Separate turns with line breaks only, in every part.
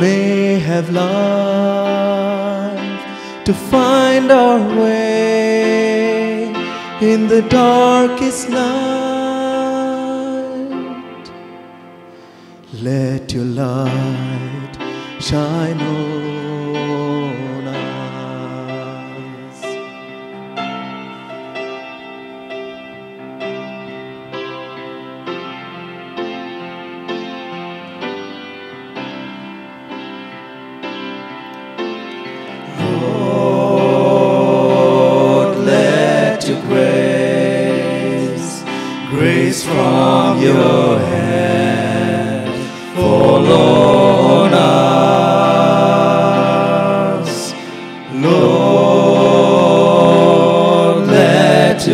may have life to find our way in the darkest night. Let your light shine on your hand fall on us. Lord,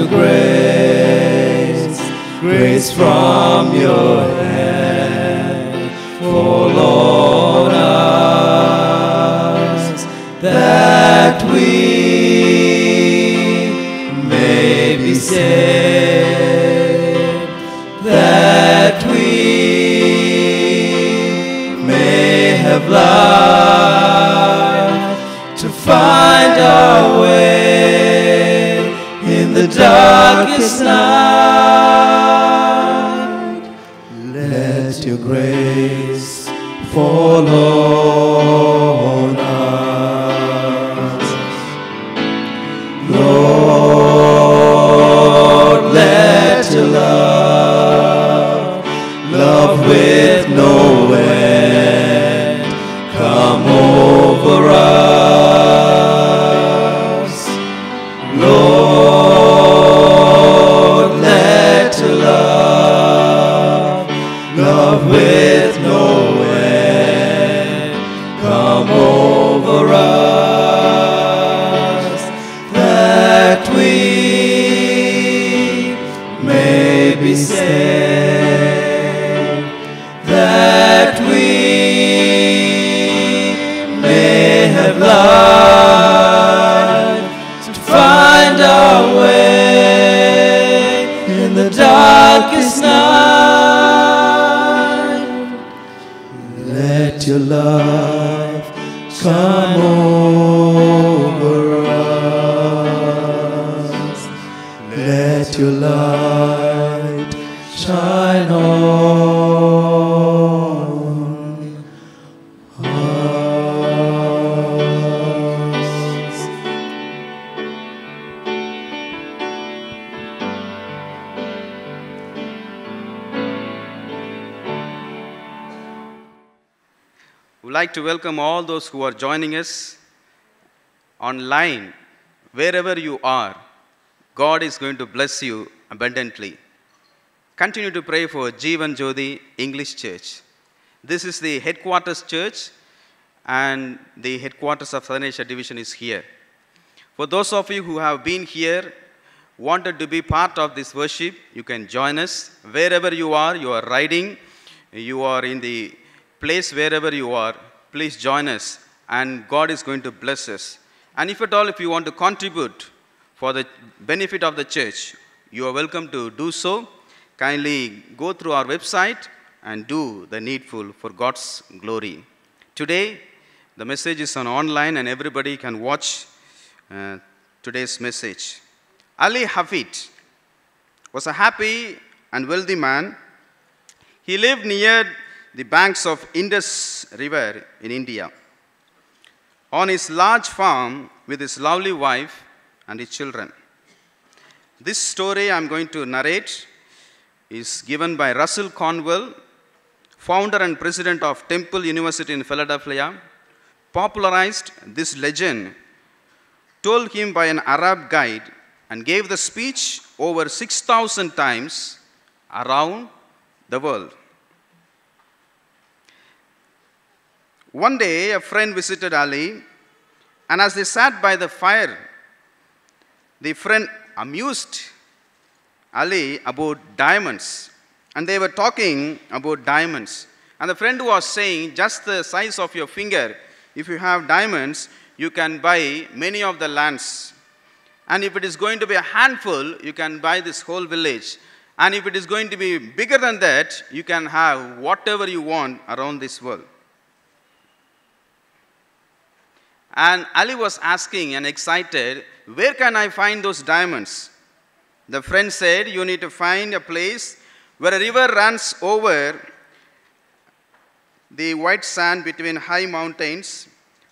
grace, grace from your hand on us, that we may be saved, may your light shine on us.
We'd like to welcome all those who are joining us online, wherever you are. God is going to bless you abundantly. Continue to pray for Jeevan Jyothi English Church. This is the headquarters church, and the headquarters of Southern Asia Division is here. For those of you who have been here, wanted to be part of this worship, you can join us wherever you are. You are riding, you are in the place wherever you are. Please join us, and God is going to bless us. And if at all, if you want to contribute for the benefit of the church, you are welcome to do so. Kindly go through our website and do the needful for God's glory. Today, the message is on online, and everybody can watch uh, today's message. Ali Hafid was a happy and wealthy man. He lived near the banks of Indus River in India. On his large farm with his lovely wife and his children. This story I'm going to narrate is given by Russell Conwell, founder and president of Temple University in Philadelphia, popularized this legend told him by an Arab guide, and gave the speech over 6,000 times around the world. One day, a friend visited Ali, and as they sat by the fire, the friend amused Ali about diamonds. And they were talking about diamonds. And the friend was saying, just the size of your finger, if you have diamonds, you can buy many of the lands. And if it is going to be a handful, you can buy this whole village. And if it is going to be bigger than that, you can have whatever you want around this world. And Ali was asking and excited, Where can I find those diamonds? The friend said, You need to find a place where a river runs over the white sand between high mountains.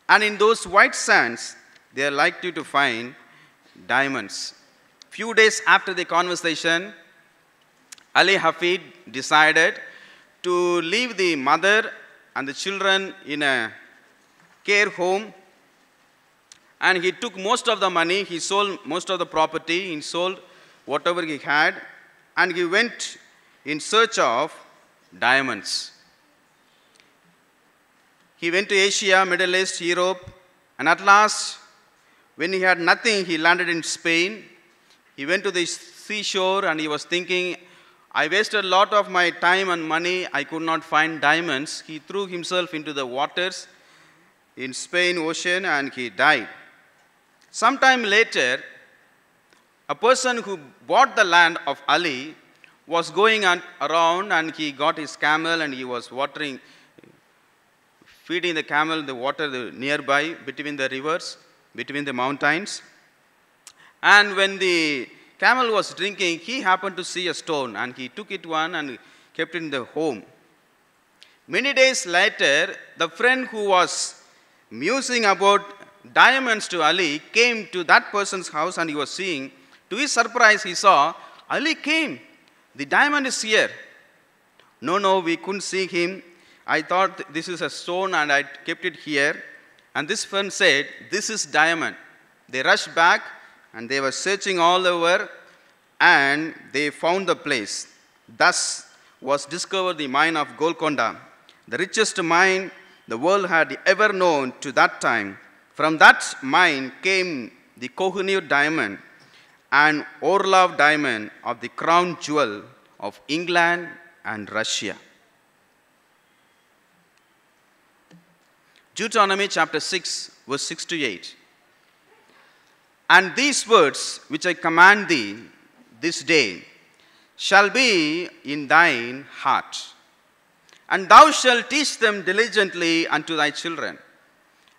And in those white sands, they are likely to find diamonds. Few days after the conversation, Ali Hafid decided to leave the mother and the children in a care home and he took most of the money, he sold most of the property, he sold whatever he had, and he went in search of diamonds. He went to Asia, Middle East, Europe, and at last, when he had nothing, he landed in Spain. He went to the seashore and he was thinking, I wasted a lot of my time and money. I could not find diamonds. He threw himself into the waters in Spain ocean and he died. Sometime later, a person who bought the land of Ali was going around and he got his camel and he was watering, feeding the camel the water nearby between the rivers, between the mountains. And when the camel was drinking, he happened to see a stone and he took it one and kept it in the home. Many days later, the friend who was musing about diamonds to Ali, came to that person's house and he was seeing. To his surprise, he saw Ali came. The diamond is here. No, no, we couldn't see him. I thought this is a stone and I kept it here. And this friend said, This is diamond. They rushed back and they were searching all over and they found the place. Thus was discovered the mine of Golconda, the richest mine the world had ever known to that time. From that mine came the Kohinoor diamond and Orlov diamond of the crown jewel of England and Russia. Deuteronomy chapter 6, verse 6 to 8. And these words which I command thee this day shall be in thine heart, and thou shalt teach them diligently unto thy children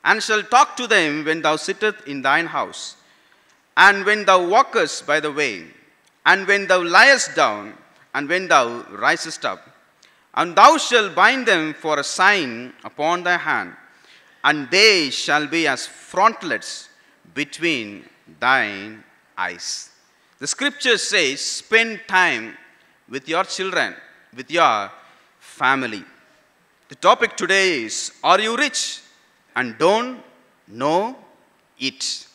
and shall talk to them when thou sittest in thine house, and when thou walkest by the way, and when thou liest down, and when thou risest up. And thou shalt bind them for a sign upon thy hand, and they shall be as frontlets between thine eyes. The scripture says, spend time with your children, with your family. The topic today is, Are you rich? And don't know it.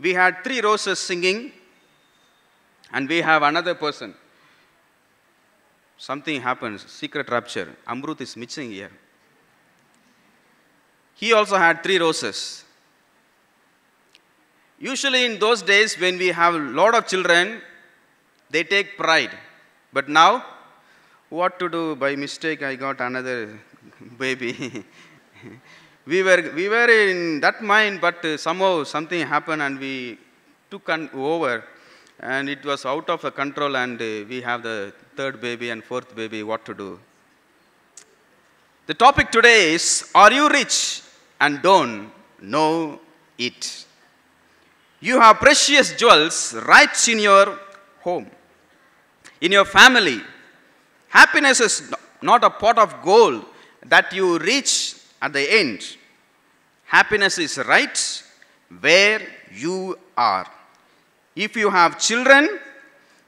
We had three roses singing, and we have another person. Something happens, secret rapture. Amrut is missing here. He also had three roses. Usually, in those days, when we have a lot of children, they take pride. But now, what to do? By mistake, I got another baby. we, were, we were in that mind, but somehow something happened and we took over and it was out of control and we have the third baby and fourth baby, what to do? The topic today is, are you rich and don't know it? You have precious jewels right in your home, in your family. Happiness is not a pot of gold that you reach at the end. Happiness is right where you are. If you have children,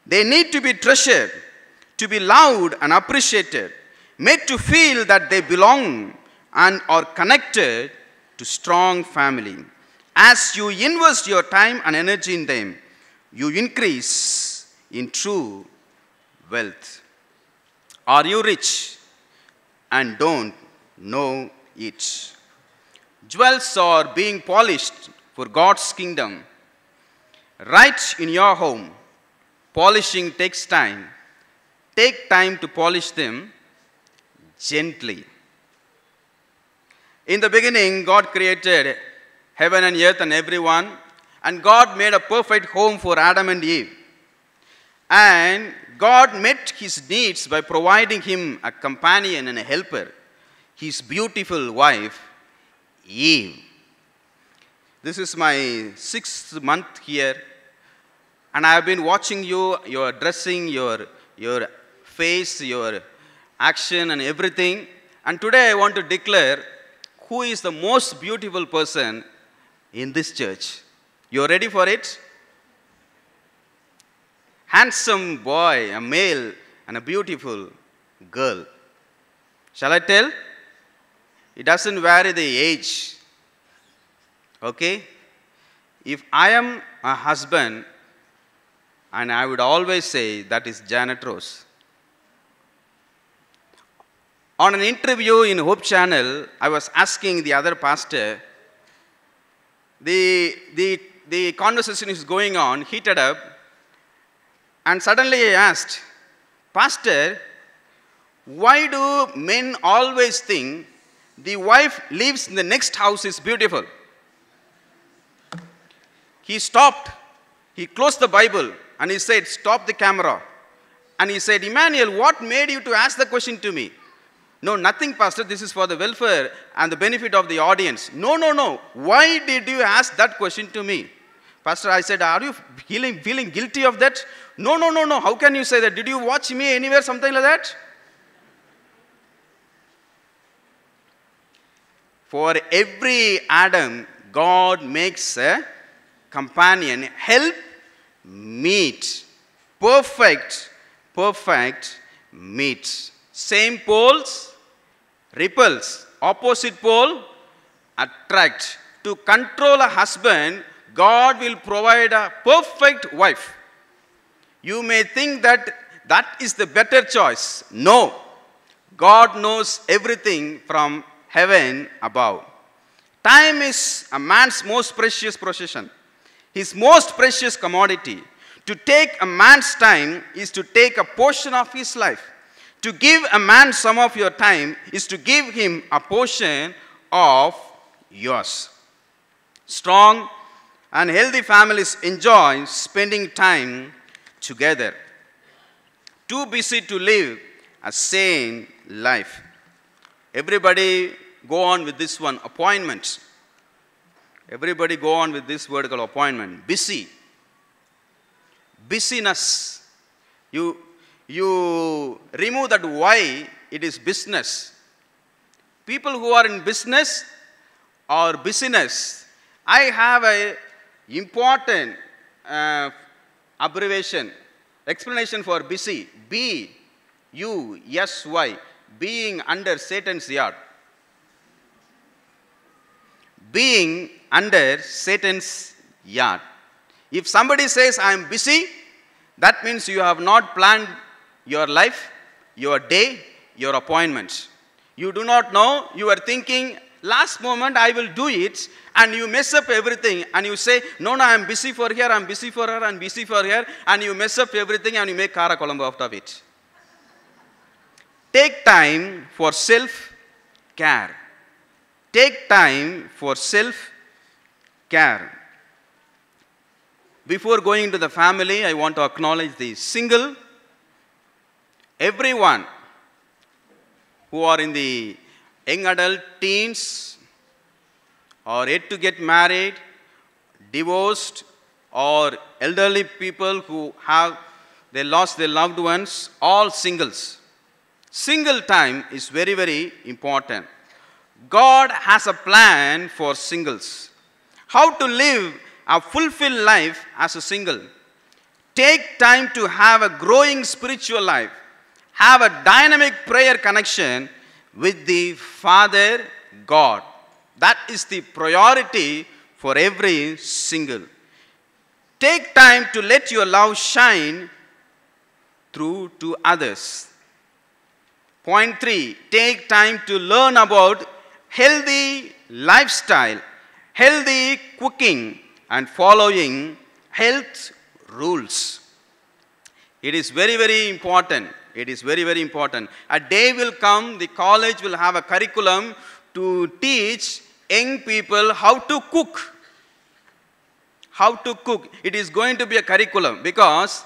they need to be treasured, to be loved and appreciated, made to feel that they belong and are connected to strong family. As you invest your time and energy in them, you increase in true wealth. Are you rich and don't know it? Jewels are being polished for God's kingdom. Right in your home, polishing takes time. Take time to polish them gently. In the beginning, God created heaven and earth and everyone, and God made a perfect home for Adam and Eve. And God met his needs by providing him a companion and a helper, his beautiful wife, Eve. This is my sixth month here, and I have been watching you, your dressing, your, your face, your action, and everything. And today I want to declare who is the most beautiful person in this church. You are ready for it? Handsome boy, a male, and a beautiful girl. Shall I tell? It doesn't vary the age. Okay? If I am a husband, and I would always say that is Janet Rose. On an interview in Hope Channel, I was asking the other pastor, the, the, the conversation is going on, heated up, and suddenly I asked, Pastor, why do men always think the wife lives in the next house is beautiful? He stopped, he closed the Bible, and he said, Stop the camera. And he said, Immanuel, what made you to ask the question to me? No, nothing, Pastor. This is for the welfare and the benefit of the audience. No, no, no. Why did you ask that question to me? Pastor, I said, Are you feeling, feeling guilty of that? No, no, no, no. How can you say that? Did you watch me anywhere, something like that? For every Adam, God makes a companion, help meet, perfect, perfect meet. Same poles, repels, opposite pole, attract. To control a husband, God will provide a perfect wife. You may think that that is the better choice. No. God knows everything from heaven above. Time is a man's most precious possession, his most precious commodity. To take a man's time is to take a portion of his life. To give a man some of your time is to give him a portion of yours. Strong and healthy families enjoy spending time together. Too busy to live a sane life. Everybody go on with this one appointment. Everybody go on with this word called appointment. Busy. Busyness. You, you remove that why, it is business. People who are in business or busyness, I have a important uh, abbreviation, explanation for busy. B, U, S, Y, being under Satan's yard. Being under Satan's yard. If somebody says, I am busy, that means you have not planned your life, your day, your appointments. You do not know, you are thinking, last moment I will do it, and you mess up everything, and you say, No, no, I'm busy for here, I'm busy for her, I'm busy for here, and you mess up everything and you make Kara Colombo out of it. Take time for self care. Take time for self care. Before going into the family, I want to acknowledge the single, everyone who are in the young adult teens or yet to get married, divorced, or elderly people who have they lost their loved ones, all singles. Single time is very, very important. God has a plan for singles. How to live a fulfilled life as a single. Take time to have a growing spiritual life. Have a dynamic prayer connection with the Father God. That is the priority for every single. Take time to let your love shine through to others. Point three, take time to learn about healthy lifestyle, healthy cooking, and following health rules. It is very, very important. It is very, very important. A day will come, the college will have a curriculum to teach young people how to cook. How to cook. It is going to be a curriculum because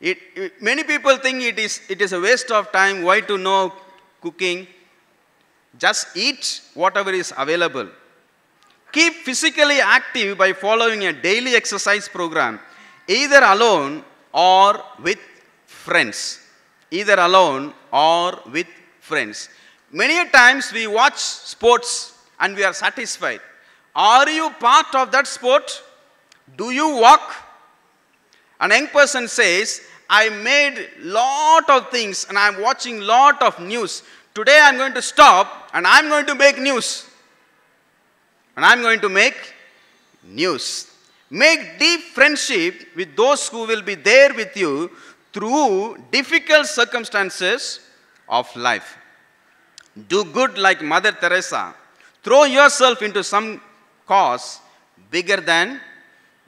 it, it, many people think it is, it is a waste of time. Why to know cooking? Just eat whatever is available. Keep physically active by following a daily exercise program, either alone or with friends. Either alone or with friends. Many times we watch sports and we are satisfied. Are you part of that sport? Do you walk? An young person says, I made lot of things and I'm watching lot of news. Today I'm going to stop and I'm going to make news. And I'm going to make news. Make deep friendship with those who will be there with you through difficult circumstances of life. Do good like Mother Teresa. Throw yourself into some cause bigger than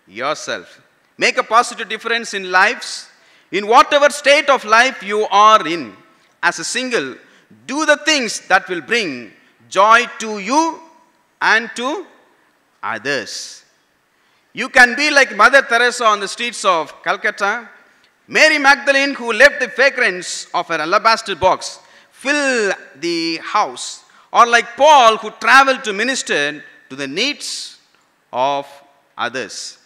yourself. Make a positive difference in lives, in whatever state of life you are in. As a single, do the things that will bring joy to you and to others. You can be like Mother Teresa on the streets of Calcutta, Mary Magdalene, who left the fragrance of her alabaster box, fill the house, or like Paul, who traveled to minister to the needs of others.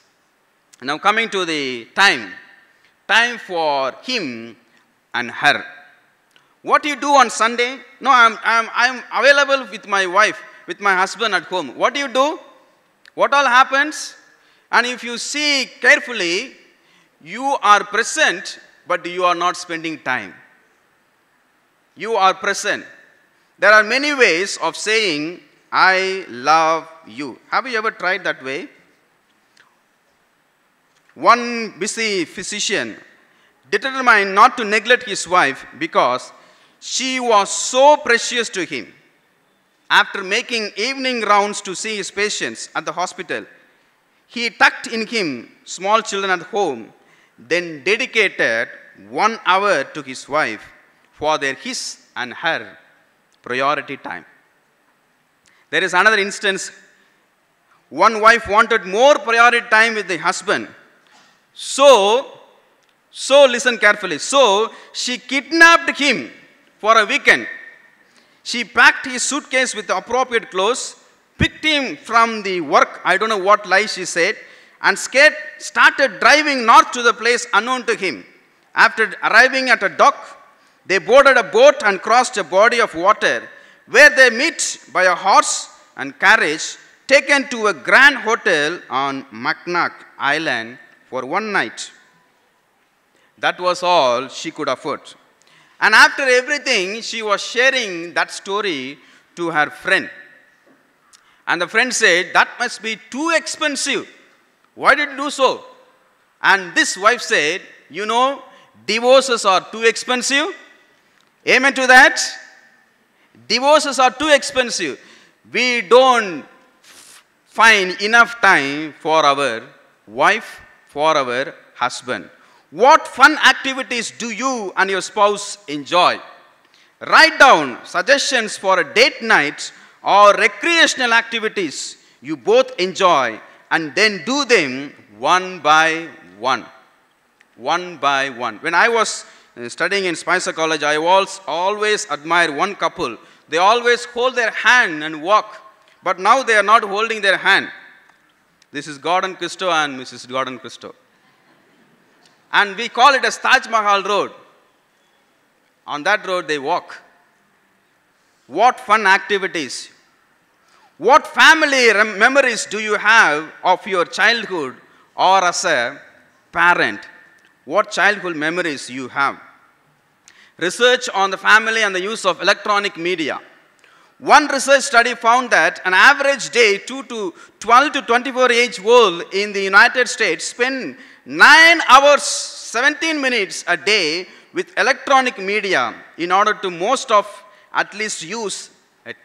Now, coming to the time, time for him and her. What do you do on Sunday? No, I'm, I'm, I'm available with my wife, with my husband at home. What do you do? What all happens? And if you see carefully, you are present, but you are not spending time. You are present. There are many ways of saying, I love you. Have you ever tried that way? One busy physician determined not to neglect his wife because she was so precious to him. After making evening rounds to see his patients at the hospital, he tucked in him small children at home, then dedicated one hour to his wife for their his and her priority time. There is another instance. One wife wanted more priority time with the husband. So, so listen carefully. So she kidnapped him for a weekend. She packed his suitcase with appropriate clothes, picked him from the work, I don't know what lie she said, and started driving north to the place unknown to him. After arriving at a dock, they boarded a boat and crossed a body of water where they met by a horse and carriage taken to a grand hotel on Mackinac Island for one night. That was all she could afford. And after everything, she was sharing that story to her friend. And the friend said, That must be too expensive. Why did you do so? And this wife said, You know, divorces are too expensive. Amen to that. Divorces are too expensive. We don't find enough time for our wife, for our husband. What fun activities do you and your spouse enjoy? Write down suggestions for a date night or recreational activities you both enjoy and then do them one by one. One by one. When I was uh, studying in Spicer College, I was always admire one couple. They always hold their hand and walk, but now they are not holding their hand. This is Gordon Christo and Mrs. Gordon Christo. And we call it as Taj Mahal Road. On that road, they walk. What fun activities! What family memories do you have of your childhood or as a parent? What childhood memories you have? Research on the family and the use of electronic media. One research study found that an average day, 2 to 12 to 24 age old in the United States spend 9 hours, 17 minutes a day with electronic media in order to most of at least use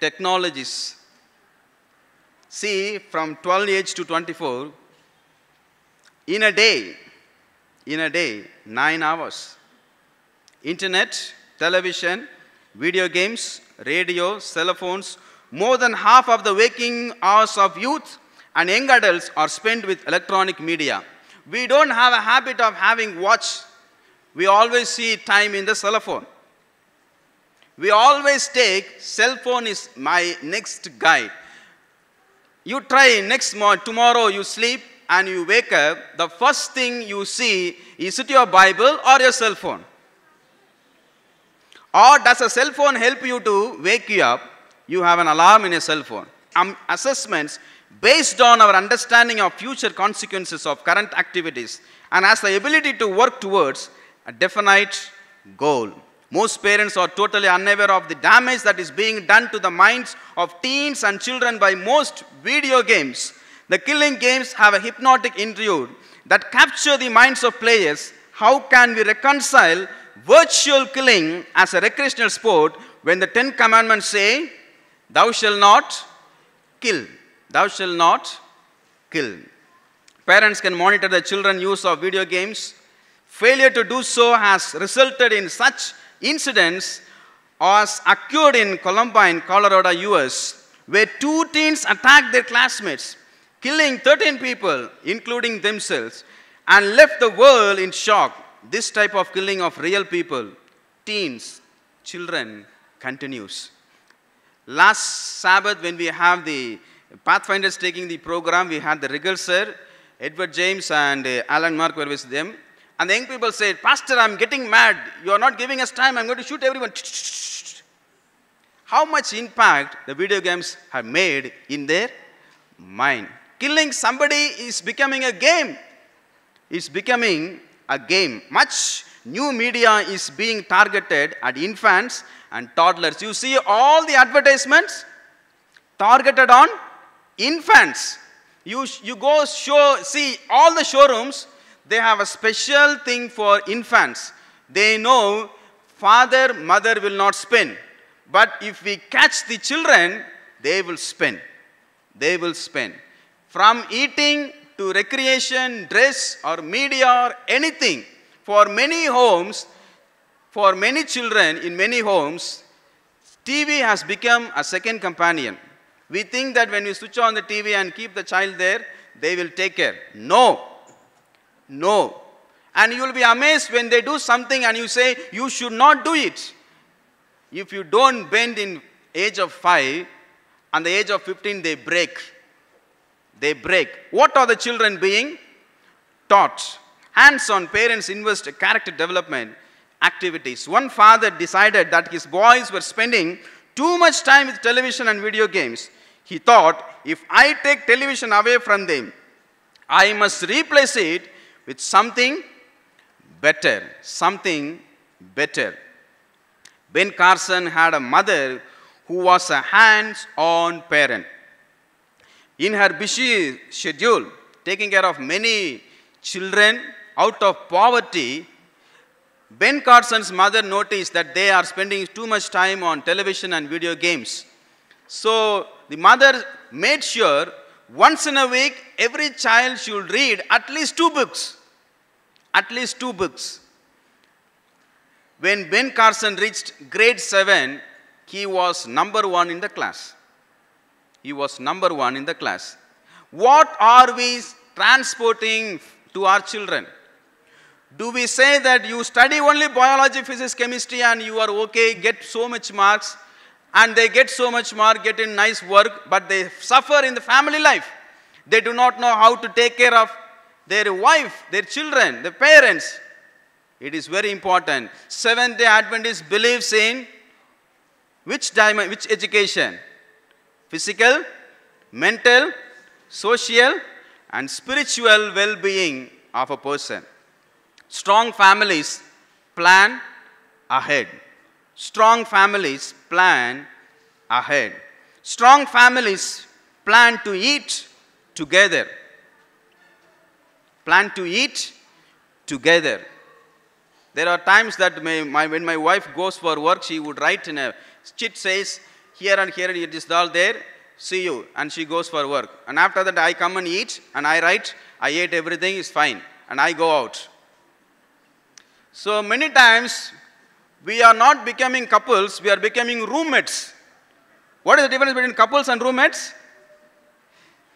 technologies. See, from 12 age to 24, in a day, in a day, 9 hours. Internet, television, video games, radio, cell phones, more than half of the waking hours of youth and young adults are spent with electronic media. We don't have a habit of having watch. We always see time in the cell phone. We always take cell phone is my next guide. You try next morning, tomorrow you sleep and you wake up, the first thing you see is it your Bible or your cell phone? Or does a cell phone help you to wake you up? You have an alarm in a cell phone. Um, assessments based on our understanding of future consequences of current activities and has the ability to work towards a definite goal. Most parents are totally unaware of the damage that is being done to the minds of teens and children by most video games. The killing games have a hypnotic interlude that capture the minds of players. How can we reconcile virtual killing as a recreational sport when the Ten Commandments say, Thou shalt not kill. Thou shalt not kill. Parents can monitor their children's use of video games. Failure to do so has resulted in such incidents as occurred in Columbine, Colorado, US, where two teens attacked their classmates, killing 13 people, including themselves, and left the world in shock. This type of killing of real people, teens, children, continues. Last Sabbath, when we have the Pathfinders taking the program, we had the Riggle sir, Edward James, and uh, Alan Mark were with them. And the young people said, Pastor, I'm getting mad. You are not giving us time. I'm going to shoot everyone. How much impact the video games have made in their mind. Killing somebody is becoming a game. It's becoming a game. Much new media is being targeted at infants and toddlers. You see all the advertisements targeted on infants. You, you go show, see all the showrooms, they have a special thing for infants. They know father, mother will not spin. But if we catch the children, they will spin. They will spin. From eating to recreation, dress, or media, or anything, for many homes, for many children in many homes, TV has become a second companion. We think that when we switch on the TV and keep the child there, they will take care. No. No. And you will be amazed when they do something and you say, you should not do it. If you don't bend in age of 5, and the age of 15 they break. They break. What are the children being taught? Hands-on parents invest character development activities. One father decided that his boys were spending too much time with television and video games. He thought, if I take television away from them, I must replace it with something better. Something better. Ben Carson had a mother who was a hands on parent. In her busy schedule, taking care of many children out of poverty, Ben Carson's mother noticed that they are spending too much time on television and video games. So the mother made sure once in a week every child should read at least two books. At least two books. When Ben Carson reached grade 7, he was number one in the class. He was number one in the class. What are we transporting to our children? Do we say that you study only biology, physics, chemistry and you are okay, get so much marks and they get so much mark, get in nice work, but they suffer in the family life. They do not know how to take care of their wife, their children, their parents. It is very important. Seventh day Adventist believes in which, diamond, which education? Physical, mental, social, and spiritual well being of a person. Strong families plan ahead. Strong families plan ahead. Strong families plan to eat together. Plan to eat together. There are times that my, my, when my wife goes for work, she would write in a chit says, here and here it is all there, see you. And she goes for work. And after that, I come and eat, and I write, I ate everything, is fine. And I go out. So many times, we are not becoming couples, we are becoming roommates. What is the difference between couples and roommates?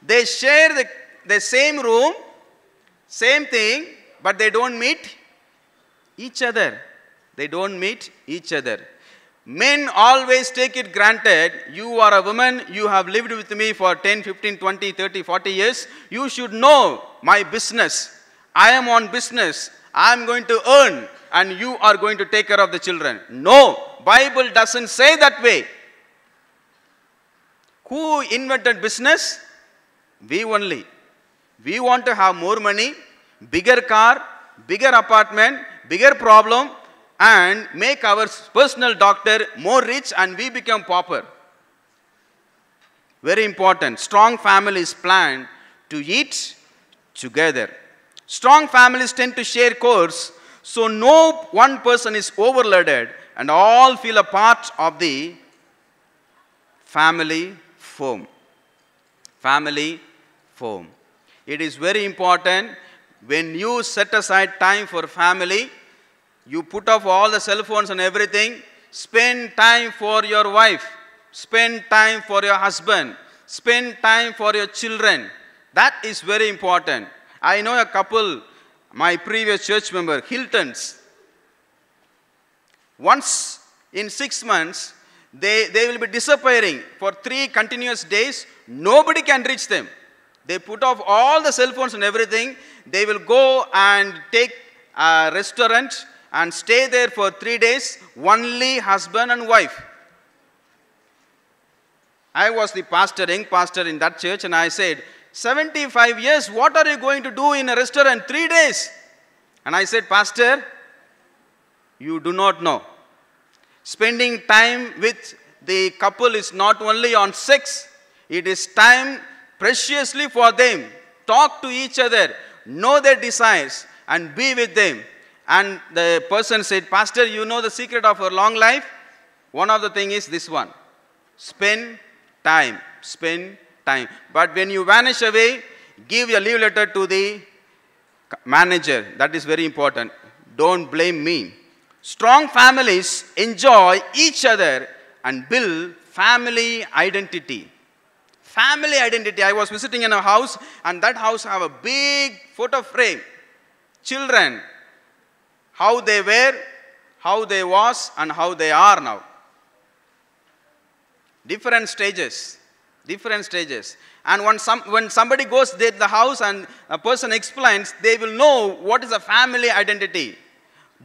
They share the, the same room, same thing, but they don't meet each other. They don't meet each other. Men always take it granted. You are a woman, you have lived with me for 10, 15, 20, 30, 40 years. You should know my business. I am on business. I am going to earn and you are going to take care of the children. No, Bible doesn't say that way. Who invented business? We only. We want to have more money, bigger car, bigger apartment, bigger problem, and make our personal doctor more rich and we become pauper. Very important. Strong families plan to eat together. Strong families tend to share chores, so no one person is overloaded and all feel a part of the family form. Family form. It is very important when you set aside time for family, you put off all the cell phones and everything, spend time for your wife, spend time for your husband, spend time for your children. That is very important. I know a couple, my previous church member, Hiltons. Once in six months, they, they will be disappearing for three continuous days. Nobody can reach them. They put off all the cell phones and everything. They will go and take a restaurant and stay there for three days, only husband and wife. I was the pastor, young pastor in that church, and I said, 75 years, what are you going to do in a restaurant? Three days. And I said, Pastor, you do not know. Spending time with the couple is not only on sex, it is time preciously for them. Talk to each other, know their desires, and be with them. And the person said, Pastor, you know the secret of our long life? One of the thing is this one. Spend time. Spend time. But when you vanish away, give a leave letter to the manager. That is very important. Don't blame me. Strong families enjoy each other and build family identity. Family identity. I was visiting in a house and that house have a big photo frame. Children, how they were, how they was and how they are now. Different stages different stages. And when, some, when somebody goes to the house and a person explains, they will know what is a family identity.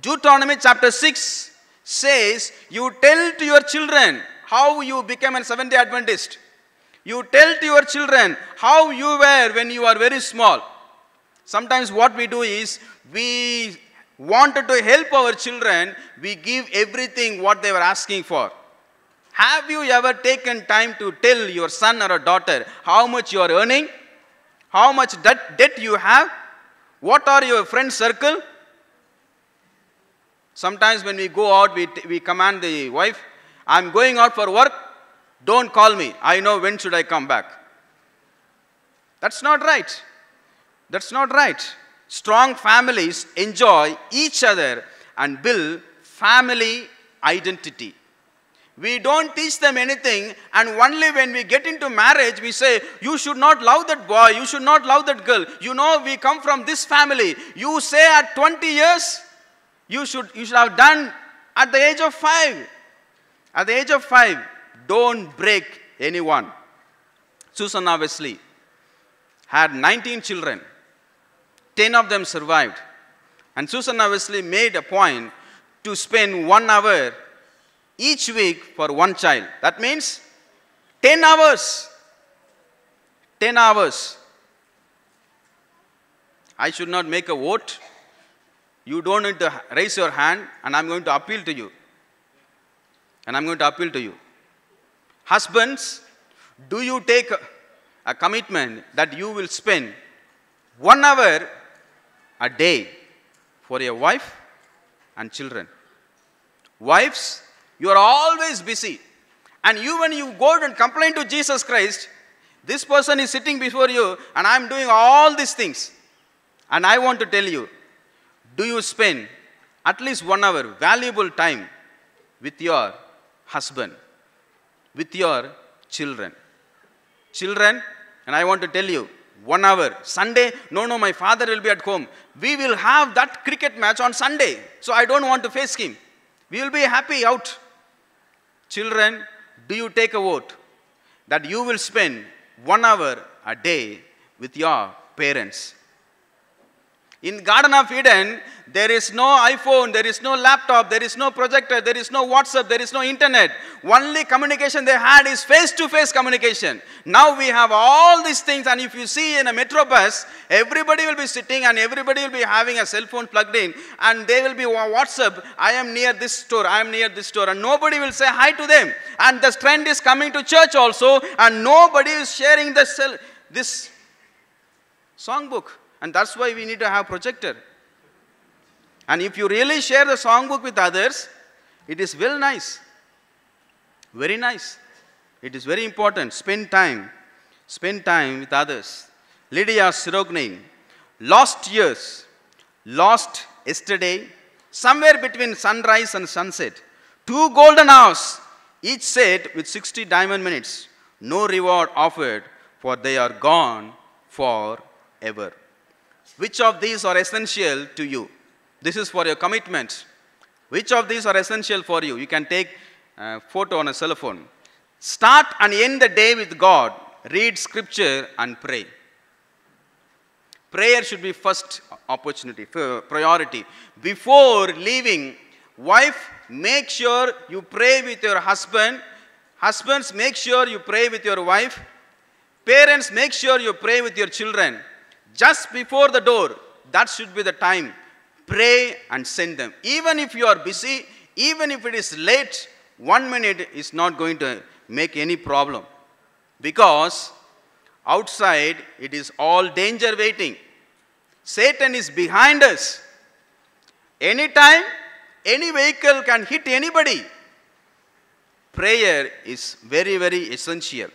Deuteronomy chapter 6 says, You tell to your children how you became a Seventh day Adventist. You tell to your children how you were when you are very small. Sometimes what we do is we wanted to help our children, we give everything what they were asking for. Have you ever taken time to tell your son or a daughter how much you are earning? How much debt, debt you have? What are your friend circle? Sometimes when we go out, we, we command the wife, I'm going out for work, don't call me. I know when should I come back. That's not right. That's not right. Strong families enjoy each other and build family identity. We don't teach them anything, and only when we get into marriage, we say, You should not love that boy, you should not love that girl. You know, we come from this family. You say at 20 years, you should, you should have done at the age of five. At the age of five, don't break anyone. Susanna Wesley had 19 children, 10 of them survived. And Susanna Wesley made a point to spend one hour each week for one child. That means 10 hours. 10 hours. I should not make a vote. You don't need to raise your hand, and I'm going to appeal to you. And I'm going to appeal to you. Husbands, do you take a- commitment that you will spend one hour a day for your wife and children? Wives, you are always busy. And you, when you go and complain to Jesus Christ, this person is sitting before you, and I'm doing all these things. And I want to tell you, do you spend at least one hour valuable time with your husband, with your children? Children, and I want to tell you, one hour. Sunday, no, no, my father will be at home. We will have that cricket match on Sunday. So I don't want to face him. We will be happy out. Children, do you take a vote that you will spend one hour a day with your parents? In Garden of Eden, there is no iPhone, there is no laptop, there is no projector, there is no WhatsApp, there is no internet. Only communication they had is face to face communication. Now we have all these things, and if you see in a metro bus, everybody will be sitting and everybody will be having a cell phone plugged in, and they will be WhatsApp. I am near this store, I am near this store, and nobody will say hi to them. And the trend is coming to church also, and nobody is sharing the cell, this songbook. And that's why we need to have projector. And if you really share the songbook with others, it is well nice. Very nice. It is very important. Spend time. Spend time with others. Lydia Sigourney, lost years, lost yesterday, somewhere between sunrise and sunset. Two golden hours, each set with 60 diamond minutes. No reward offered, for they are gone forever. Which of these are essential to you? This is for your commitment. Which of these are essential for you? You can take a photo on a cell phone. Start and end the day with God. Read scripture and pray. Prayer should be first opportunity, priority. Before leaving, wife, make sure you pray with your husband. Husbands, make sure you pray with your wife. Parents, make sure you pray with your children. Just before the door, that should be the time. Pray and send them. Even if you are busy, even if it is late, one minute is not going to make any problem. Because outside it is all danger waiting. Satan is behind us. Anytime, any vehicle can hit anybody. Prayer is very, very essential.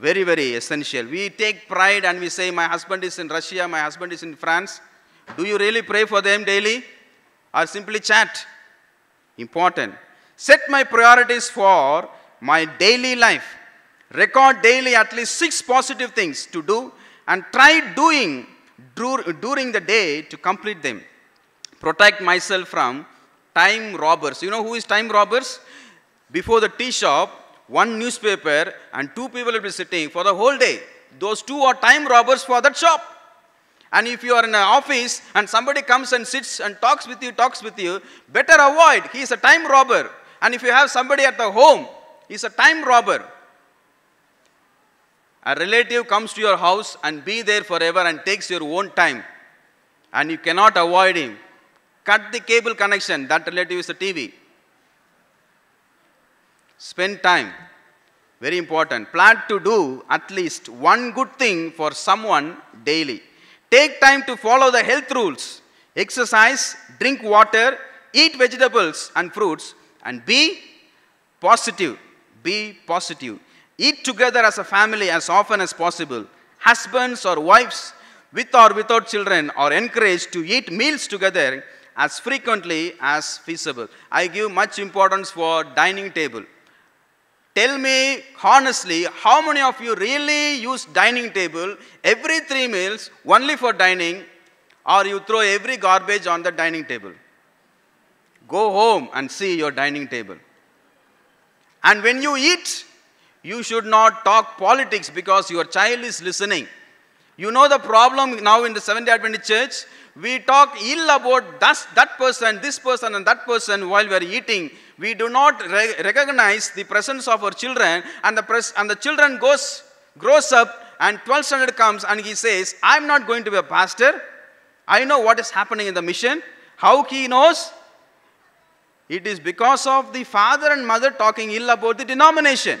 Very, very essential. We take pride and we say, My husband is in Russia, my husband is in France. Do you really pray for them daily? Or simply chat? Important. Set my priorities for my daily life. Record daily at least six positive things to do and try doing during the day to complete them. Protect myself from time robbers. You know who is time robbers? Before the tea shop, one newspaper and two people will be sitting for the whole day. Those two are time robbers for that shop. And if you are in an office and somebody comes and sits and talks with you, talks with you, better avoid. He is a time robber. And if you have somebody at the home, he is a time robber. A relative comes to your house and be there forever and takes your own time. And you cannot avoid him. Cut the cable connection. That relative is a TV. Spend time. Very important. Plan to do at least one good thing for someone daily. Take time to follow the health rules. Exercise, drink water, eat vegetables and fruits, and be positive. Be positive. Eat together as a family as often as possible. Husbands or wives, with or without children, are encouraged to eat meals together as frequently as feasible. I give much importance for dining table. Tell me honestly, how many of you really use dining table every three meals only for dining, or you throw every garbage on the dining table? Go home and see your dining table. And when you eat, you should not talk politics because your child is listening. You know the problem now in the Seventh day Adventist church? We talk ill about that, that person, this person, and that person while we are eating. We do not re- recognize the presence of our children, and the, pres- and the children goes, grows up, and 12th standard comes, and he says, I'm not going to be a pastor. I know what is happening in the mission. How he knows? It is because of the father and mother talking ill about the denomination.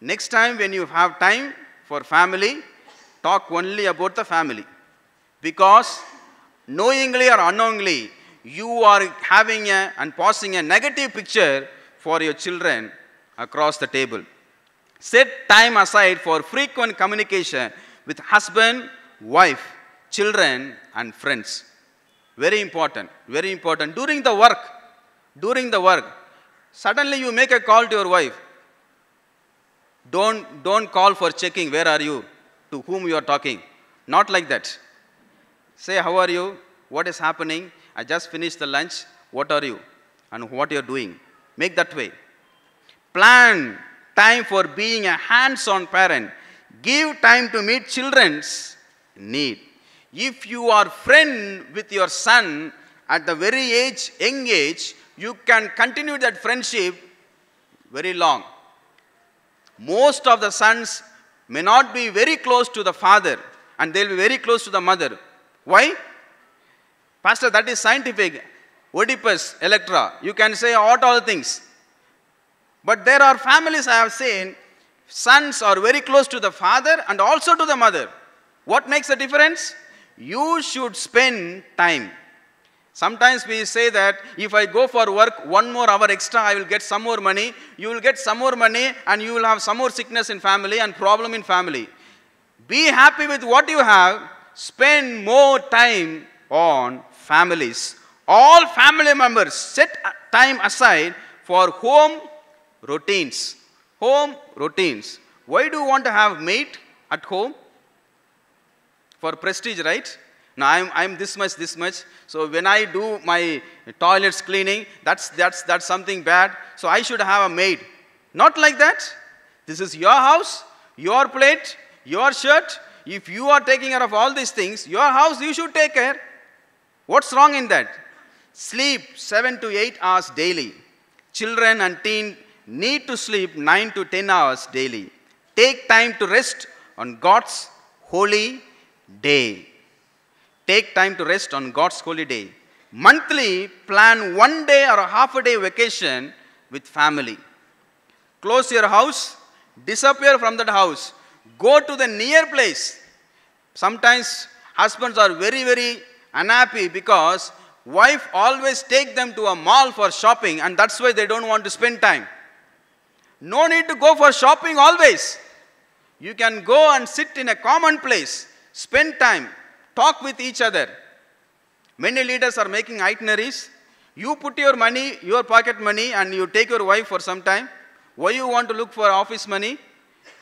Next time when you have time for family, talk only about the family. Because knowingly or unknowingly, you are having a, and passing a negative picture for your children across the table. Set time aside for frequent communication with husband, wife, children, and friends. Very important, very important. During the work, during the work, suddenly you make a call to your wife. Don't, don't call for checking where are you, to whom you are talking. Not like that. Say, how are you? What is happening? I just finished the lunch. What are you? And what you're doing. Make that way. Plan time for being a hands-on parent. Give time to meet children's need. If you are friend with your son at the very age, young age, you can continue that friendship very long. Most of the sons may not be very close to the father and they'll be very close to the mother. Why? Pastor, that is scientific. Oedipus, Electra. You can say what all things. But there are families I have seen, sons are very close to the father and also to the mother. What makes the difference? You should spend time. Sometimes we say that if I go for work one more hour extra, I will get some more money. You will get some more money and you will have some more sickness in family and problem in family. Be happy with what you have. Spend more time on families. All family members set time aside for home routines. Home routines. Why do you want to have mate at home? For prestige, right? Now I'm, I'm this much, this much. So when I do my toilets cleaning, that's, that's, that's something bad. So I should have a maid. Not like that. This is your house, your plate, your shirt. If you are taking care of all these things, your house, you should take care. What's wrong in that? Sleep 7 to 8 hours daily. Children and teen need to sleep 9 to 10 hours daily. Take time to rest on God's holy day. Take time to rest on God's holy day. Monthly, plan one day or a half a day vacation with family. Close your house, disappear from that house, go to the near place. Sometimes husbands are very, very unhappy because wife always take them to a mall for shopping and that's why they don't want to spend time. No need to go for shopping always. You can go and sit in a common place, spend time, talk with each other. Many leaders are making itineraries. You put your money, your pocket money, and you take your wife for some time. Why you want to look for office money?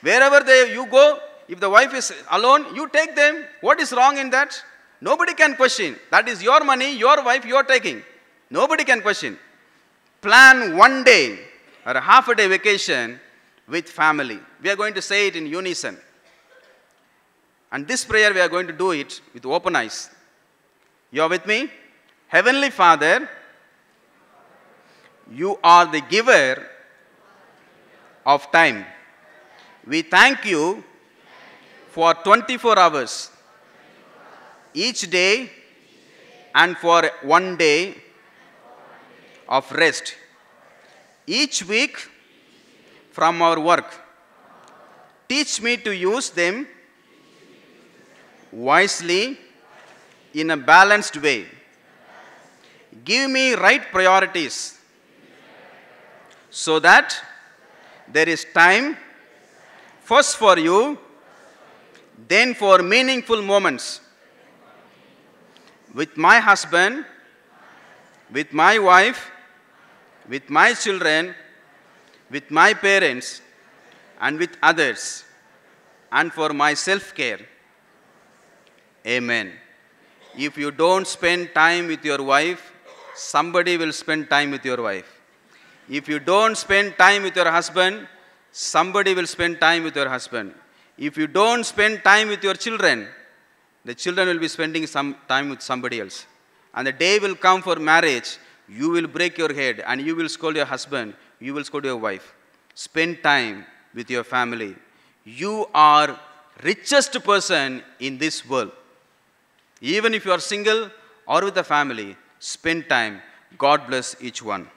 Wherever they, you go, if the wife is alone, you take them. What is wrong in that? Nobody can question. That is your money, your wife, you are taking. Nobody can question. Plan one day or a half a day vacation with family. We are going to say it in unison. And this prayer, we are going to do it with open eyes. You are with me? Heavenly Father, you are the giver of time. We thank you for 24 hours each day and for one day of rest each week from our work. Teach me to use them wisely in a balanced way. Give me right priorities so that there is time first for you, then for meaningful moments with my husband, with my wife, with my children, with my parents, and with others, and for my self care. Amen. If you don't spend time with your wife, somebody will spend time with your wife. If you don't spend time with your husband, somebody will spend time with your husband. If you don't spend time with your children, the children will be spending some time with somebody else. And the day will come for marriage, you will break your head and you will scold your husband, you will scold your wife. Spend time with your family. You are richest person in this world. Even if you are single or with a family, spend time. God bless each one.